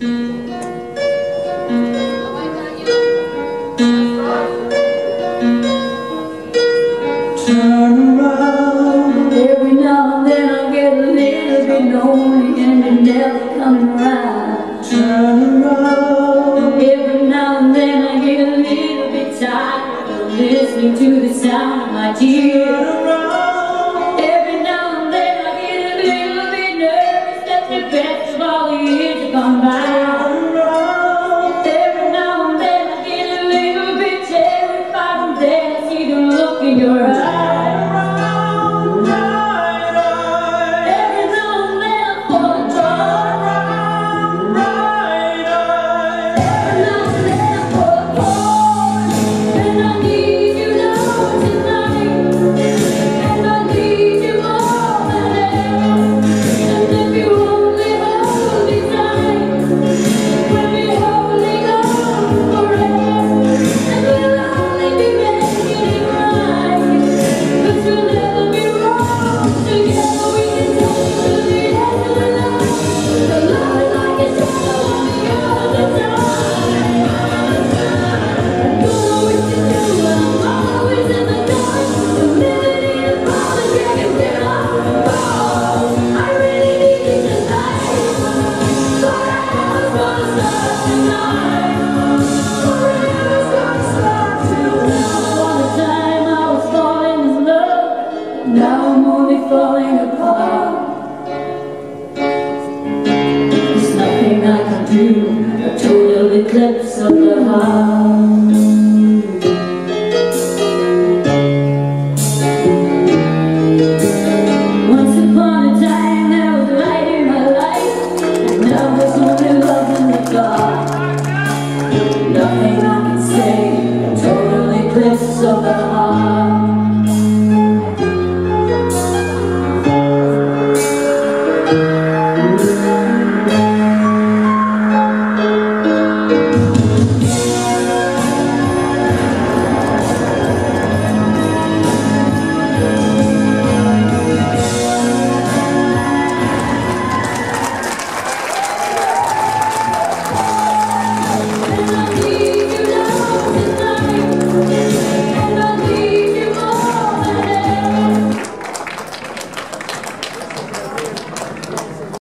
Turn around. Every now and then I get a little bit lonely And you're never coming around. Turn around. Every now and then I get a little bit tired Of listening to the sound of my tears. Turn around your Now I'm only falling apart. There's nothing I can do A total eclipse of the heart. Once upon a time there was light in my life now there's only love in the dark Nothing I can say A total eclipse of the heart.